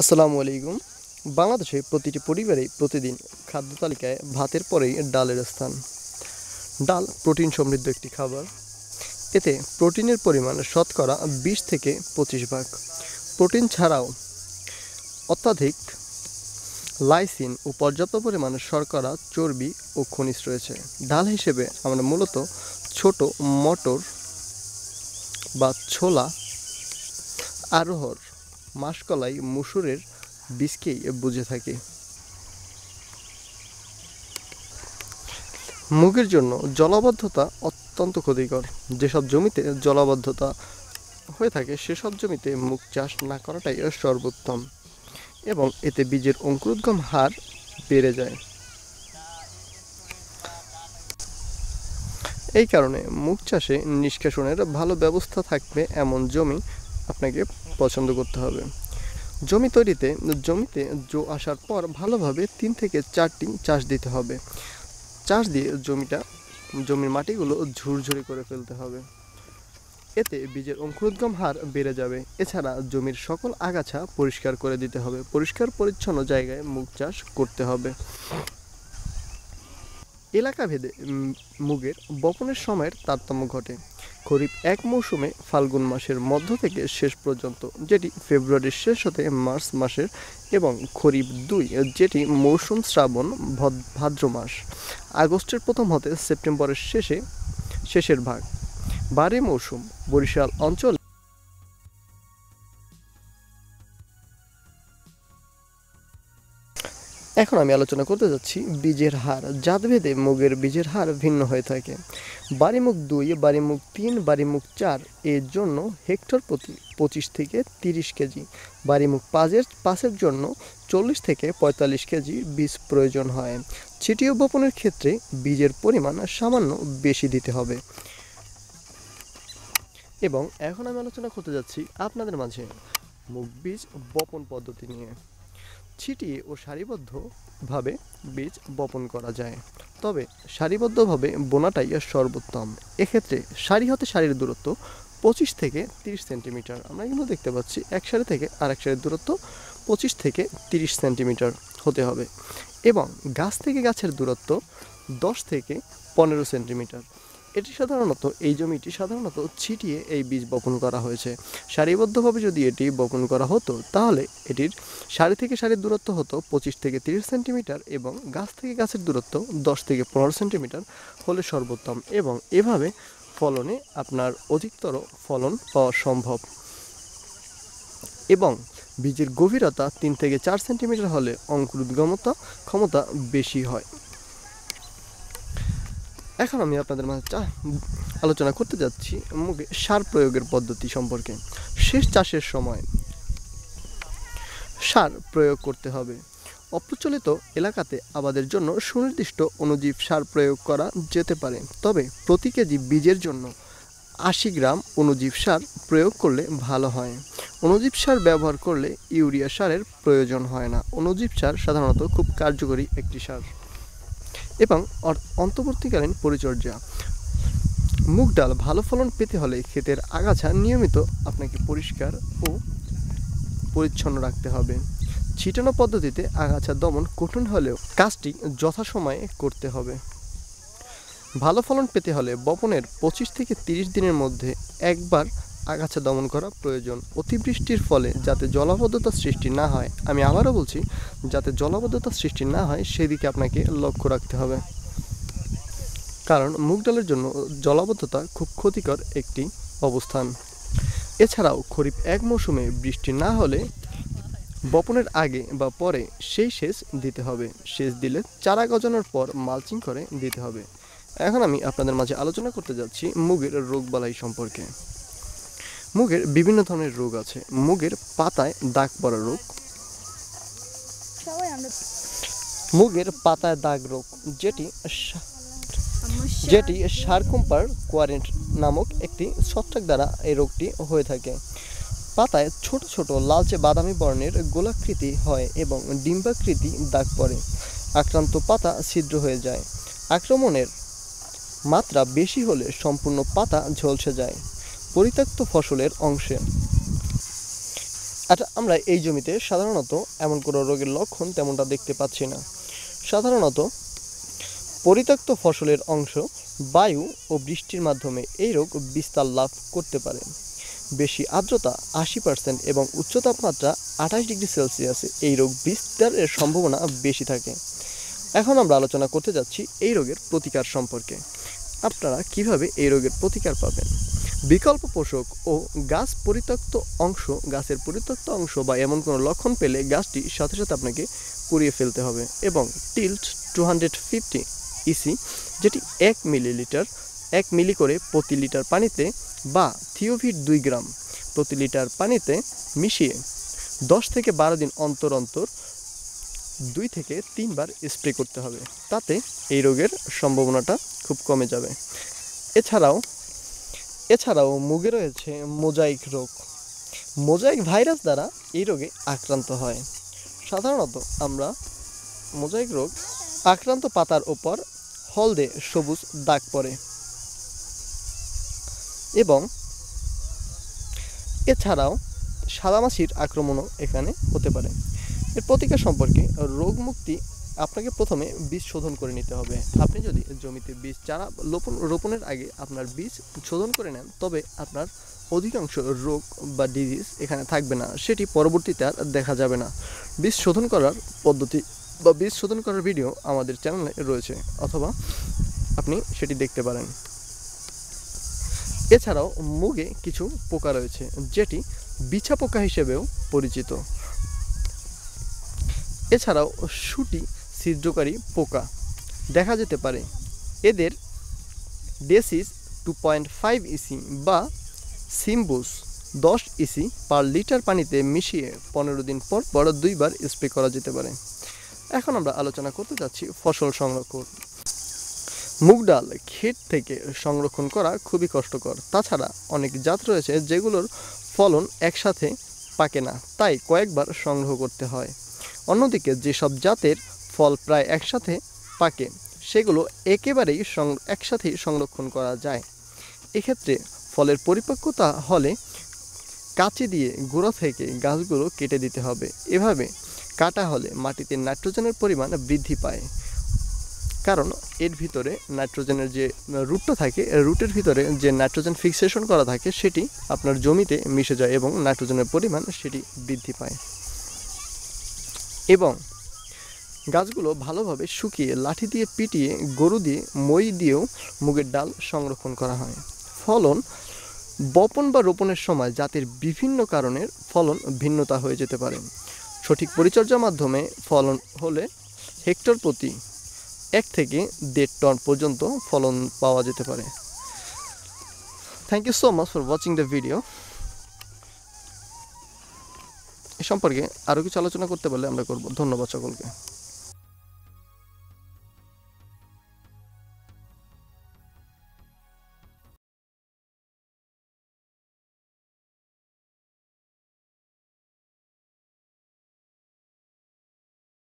আসসালামু আলাইকুম। বাংলাদেশে প্রতিটি পরিবারেই প্রতিদিন খাদ্য তালিকায় ভাতের পরেই ডালের স্থান। ডাল প্রোটিন সমৃদ্ধ একটি খাবার। এতে প্রোটিনের পরিমাণ শতকরা বিশ থেকে পঁচিশ ভাগ। প্রোটিন ছাড়াও অত্যাধিক লাইসিন ও পর্যাপ্ত পরিমাণে শর্করা, চর্বি ও খনিজ রয়েছে। ডাল হিসেবে আমরা মূলত ছোট মটর বা ছোলা আরোহর মাসকলাই মুসুরের বীজকেই বুঝে থাকি। মুগের জন্য জলাবদ্ধতা অত্যন্ত ক্ষতিকর। যেসব জমিতে জলাবদ্ধতা হয়ে থাকে, সেসব জমিতে মুগ চাষ না করাটাই সর্বোত্তম এবং এতে বীজের অঙ্কুরোদ্গম হার বেড়ে যায়। এই কারণে মুগ চাষে নিষ্কাশনের ভালো ব্যবস্থা থাকবে এমন জমি আপনাকে পছন্দ করতে হবে। জমি তৈরিতে, জমিতে জো আসার পর ভালোভাবে তিন থেকে চারটি চাষ দিতে হবে। চাষ দিয়ে জমিটা, জমির মাটিগুলো ঝুরঝুরে করে ফেলতে হবে। এতে বীজের অঙ্কুরোদ্গম হার বেড়ে যাবে। এছাড়া জমির সকল আগাছা পরিষ্কার করে দিতে হবে। পরিষ্কার পরিচ্ছন্ন জায়গায় মুগ চাষ করতে হবে। এলাকা ভেদে মুগের বপনের সময়ের তারতম্য ঘটে। খরিফ এক মৌসুমে ফাল্গুন মাসের মধ্য থেকে শেষ পর্যন্ত, যেটি ফেব্রুয়ারির শেষ হতে মার্চ মাসের, এবং খরিফ দুই, যেটি মৌসুম শ্রাবণ ভদ- ভাদ্র মাস। আগস্টের প্রথম হতে সেপ্টেম্বরের শেষে, শেষের ভাগ। বারে মৌসুম, বরিশাল অঞ্চল এখন আমি আলোচনা করতে যাচ্ছি বীজের হার। জাতভেদে মুগের বীজের হার ভিন্ন হয়ে থাকে। বাড়িমুখ দুই, বাড়িমুখ তিন, বাড়িমুখ চার, এর জন্য হেক্টর প্রতি পঁচিশ থেকে তিরিশ কেজি। বাড়িমুখ পাঁচের পাঁচের জন্য চল্লিশ থেকে পঁয়তাল্লিশ কেজি বীজ প্রয়োজন হয়। ছিটিয়ে বপনের ক্ষেত্রে বীজের পরিমাণ সামান্য বেশি দিতে হবে। এবং এখন আমি আলোচনা করতে যাচ্ছি আপনাদের মাঝে মুগ বীজ বপন পদ্ধতি নিয়ে। ছিটিয়ে ও সারিবদ্ধভাবে বীজ বপন করা যায়। তবে সারিবদ্ধভাবে বোনাটাই সর্বোত্তম। এক্ষেত্রে সারি হতে সারির দূরত্ব পঁচিশ থেকে তিরিশ সেন্টিমিটার। আমরা কিন্তু দেখতে পাচ্ছি, এক সারি থেকে আরেক সারির দূরত্ব পঁচিশ থেকে তিরিশ সেন্টিমিটার হতে হবে। এবং গাছ থেকে গাছের দূরত্ব দশ থেকে পনেরো সেন্টিমিটার। এটি সাধারণত, এই জমিটি সাধারণত ছিটিয়ে এই বীজ বপন করা হয়েছে। সারিবদ্ধভাবে যদি এটি বপন করা হতো, তাহলে এটির সারি থেকে সারির দূরত্ব হতো পঁচিশ থেকে তিরিশ সেন্টিমিটার এবং গাছ থেকে গাছের দূরত্ব দশ থেকে পনেরো সেন্টিমিটার হলে সর্বোত্তম এবং এভাবে ফলনে আপনার অধিকতর ফলন পাওয়া সম্ভব। এবং বীজের গভীরতা তিন থেকে চার সেন্টিমিটার হলে অঙ্কুরোদ্গমতা ক্ষমতা বেশি হয়। এখন আমি আপনাদের মাঝে চা- আলোচনা করতে যাচ্ছি সার প্রয়োগের পদ্ধতি সম্পর্কে। শেষ চাষের সময় সার প্রয়োগ করতে হবে। অপ্রচলিত এলাকাতে আবাদের জন্য সুনির্দিষ্ট অনুজীব সার প্রয়োগ করা যেতে পারে। তবে প্রতি কেজি বীজের জন্য আশি গ্রাম অণুজীব সার প্রয়োগ করলে ভালো হয়। অনুজীব সার ব্যবহার করলে ইউরিয়া সারের প্রয়োজন হয় না। অনুজীব সার সাধারণত খুব কার্যকরী একটি সার। এবং অন্তর্বর্তীকালীন পরিচর্যা। মুগ ডাল ভালো ফলন পেতে হলে ক্ষেতের আগাছা নিয়মিত আপনাকে পরিষ্কার ও পরিচ্ছন্ন রাখতে হবে। ছিটানো পদ্ধতিতে আগাছা দমন কঠিন হলেও কাজটি যথাসময়ে করতে হবে। ভালো ফলন পেতে হলে বপনের পঁচিশ থেকে তিরিশ দিনের মধ্যে একবার আগাছা দমন করা প্রয়োজন। অতিবৃষ্টির ফলে যাতে জলাবদ্ধতা সৃষ্টি না হয়, আমি আবারও বলছি, যাতে জলাবদ্ধতা সৃষ্টি না হয়, সেদিকে আপনাকে লক্ষ্য রাখতে হবে। কারণ মুগ ডালের জন্য জলাবদ্ধতা খুব ক্ষতিকর একটি অবস্থান। এছাড়াও খরিফ এক মৌসুমে বৃষ্টি না হলে বপনের আগে বা পরে সেই সেচ দিতে হবে। সেচ দিলে চারা গজানোর পর মালচিং করে দিতে হবে। এখন আমি আপনাদের মাঝে আলোচনা করতে যাচ্ছি মুগের রোগবালাই সম্পর্কে। মুগের বিভিন্ন ধরনের রোগ আছে। মুগের পাতায় দাগ পড়া রোগ। মুগের পাতায় দাগ রোগ যেটি যেটি সারকুম্পার কোয়ারেন্ট নামক একটি ছত্রাক দ্বারা এই রোগটি হয়ে থাকে। পাতায় ছোট ছোট লালচে বাদামি বর্ণের গোলাকৃতি হয় এবং ডিম্বাকৃতি দাগ পড়ে। আক্রান্ত পাতা ছিদ্র হয়ে যায়। আক্রমণের মাত্রা বেশি হলে সম্পূর্ণ পাতা ঝলসে যায়। পরিত্যক্ত ফসলের অংশে। আচ্ছা আমরা এই জমিতে সাধারণত এমন কোনো রোগের লক্ষণ তেমনটা দেখতে পাচ্ছি না। সাধারণত পরিত্যক্ত ফসলের অংশ বায়ু ও বৃষ্টির মাধ্যমে এই রোগ বিস্তার লাভ করতে পারে। বেশি আর্দ্রতা আশি পার্সেন্ট এবং উচ্চ তাপমাত্রা আঠাশ ডিগ্রি সেলসিয়াসে এই রোগ বিস্তারের সম্ভাবনা বেশি থাকে। এখন আমরা আলোচনা করতে যাচ্ছি এই রোগের প্রতিকার সম্পর্কে। আপনারা কীভাবে এই রোগের প্রতিকার পাবেন? বিকল্প পোষক ও গাছ পরিত্যক্ত অংশ, গাছের পরিত্যক্ত অংশ বা এমন কোনো লক্ষণ পেলে গাছটি সাথে সাথে আপনাকে পুড়িয়ে ফেলতে হবে এবং tilt two hundred fifty EC যেটি এক মিলিলিটার, এক মিলি করে প্রতি লিটার পানিতে বা থিওভিট দুই গ্রাম প্রতি লিটার পানিতে মিশিয়ে দশ থেকে বারো দিন অন্তর অন্তর দুই থেকে তিনবার স্প্রে করতে হবে। তাতে এই রোগের সম্ভাবনাটা খুব কমে যাবে। এছাড়াও এছাড়াও মুগে রয়েছে মোজাইক রোগ। মোজাইক ভাইরাস দ্বারা এই রোগে আক্রান্ত হয়। সাধারণত আমরা মোজাইক রোগ আক্রান্ত পাতার ওপর হলদে সবুজ দাগ পড়ে। এবং এছাড়াও সাদামাছির আক্রমণও এখানে হতে পারে। এর প্রতিকার সম্পর্কে রোগ মুক্তি আপনাকে প্রথমে বীজ শোধন করে নিতে হবে। আপনি যদি জমিতে বীজ চারা রোপণ, রোপণের আগে আপনার বীজ শোধন করে নেন, তবে আপনার অধিকাংশ রোগ বা ডিজিজ এখানে থাকবে না। সেটি পরবর্তীতে আর দেখা যাবে না। বীজ শোধন করার পদ্ধতি বা বীজ শোধন করার ভিডিও আমাদের চ্যানেলে রয়েছে, অথবা আপনি সেটি দেখতে পারেন। এছাড়াও মুগে কিছু পোকা রয়েছে, যেটি বিছা পোকা হিসেবেও পরিচিত। এছাড়াও সুটি ছিদ্রকারী পোকা দেখা যেতে পারে। এদের Decis two point five EC বা সিম্বুস দশ ইসি পার লিটার পানিতে মিশিয়ে পনেরো দিন পর বড় দুইবার স্প্রে করা যেতে পারে। এখন আমরা আলোচনা করতে যাচ্ছি ফসল সংরক্ষণ। মুগ ডাল ক্ষেত থেকে সংরক্ষণ করা খুবই কষ্টকর। তাছাড়া অনেক জাত রয়েছে যেগুলোর ফলন একসাথে পাকে না, তাই কয়েকবার সংগ্রহ করতে হয়। অন্যদিকে যেসব জাতের ফল প্রায় একসাথে পাকে। সেগুলো একেবারেই একসাথেই সংরক্ষণ করা যায়। এক্ষেত্রে ফলের পরিপক্কতা হলে কাঁচি দিয়ে গোড়া থেকে গাছগুলো কেটে দিতে হবে। এভাবে কাটা হলে মাটিতে নাইট্রোজেনের পরিমাণ বৃদ্ধি পায়। কারণ এর ভিতরে নাইট্রোজেনের যে রুটটা থাকে, রুটের ভিতরে যে নাইট্রোজেন ফিক্সেশন করা থাকে, সেটি আপনার জমিতে মিশে যায় এবং নাইট্রোজেনের পরিমাণ সেটি বৃদ্ধি পায়। এবং গাছগুলো ভালোভাবে শুকিয়ে লাঠি দিয়ে পিটিয়ে গরু দিয়ে, মই দিয়েও মুগের ডাল সংরক্ষণ করা হয়। ফলন বপন বা রোপণের সময় জাতের বিভিন্ন কারণের ফলন ভিন্নতা হয়ে যেতে পারে। সঠিক পরিচর্যার মাধ্যমে ফলন হলে হেক্টর প্রতি এক থেকে দেড় টন পর্যন্ত ফলন পাওয়া যেতে পারে। Thank you so much for watching the video এ সম্পর্কে আরও কিছু আলোচনা করতে পারলে আমরা করব। ধন্যবাদ সকলকে।